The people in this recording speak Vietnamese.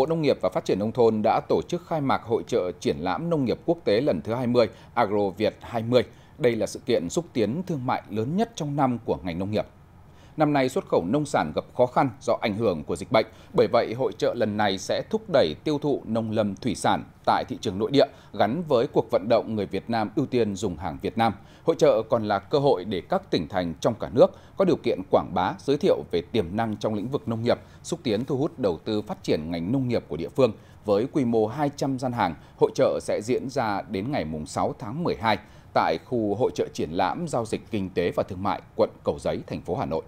Bộ Nông nghiệp và Phát triển Nông thôn đã tổ chức khai mạc hội trợ triển lãm nông nghiệp quốc tế lần thứ 20 Agro Việt 20. Đây là sự kiện xúc tiến thương mại lớn nhất trong năm của ngành nông nghiệp. Năm nay xuất khẩu nông sản gặp khó khăn do ảnh hưởng của dịch bệnh, bởi vậy hội trợ lần này sẽ thúc đẩy tiêu thụ nông lâm thủy sản tại thị trường nội địa gắn với cuộc vận động người Việt Nam ưu tiên dùng hàng Việt Nam. Hội trợ còn là cơ hội để các tỉnh thành trong cả nước có điều kiện quảng bá, giới thiệu về tiềm năng trong lĩnh vực nông nghiệp, xúc tiến thu hút đầu tư phát triển ngành nông nghiệp của địa phương. Với quy mô 200 gian hàng, hội trợ sẽ diễn ra đến ngày 6 tháng 12 tại khu hội trợ triển lãm giao dịch kinh tế và thương mại quận Cầu Giấy, thành phố Hà Nội.